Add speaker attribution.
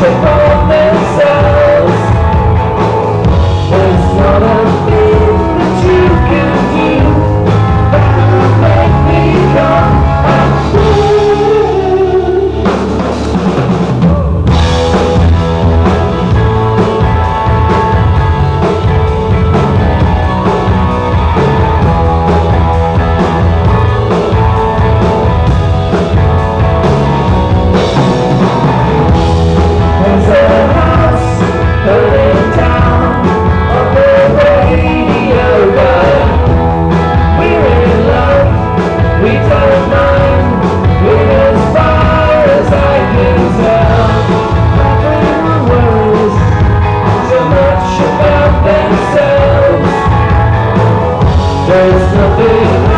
Speaker 1: shake there's nothing